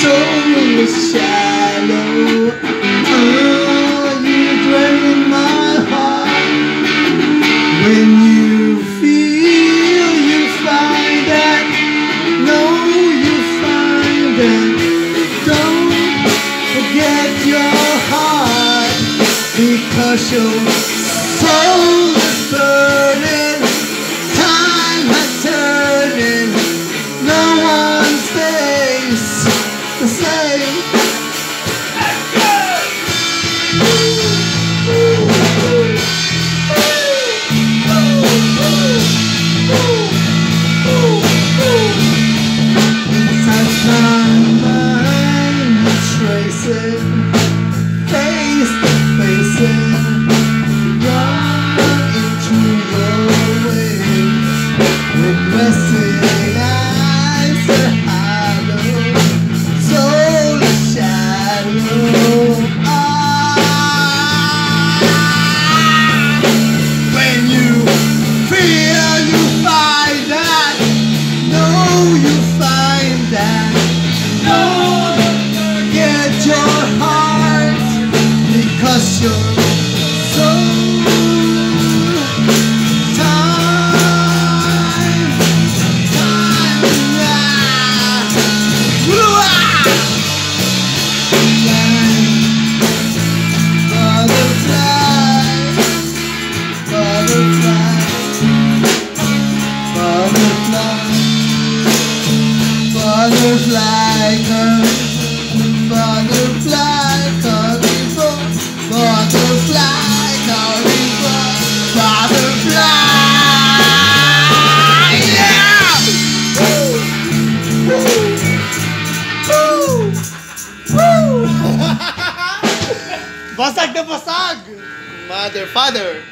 soul is shallow. Oh, you my heart. When you feel you find you find. Don't forget your heart because your soul is burning. Time has turning. No one stays the same. Because you're so time, time. Woo-ah! Butterfly, butterfly, butterfly. Butterfly come, basag na basag! Mother, father.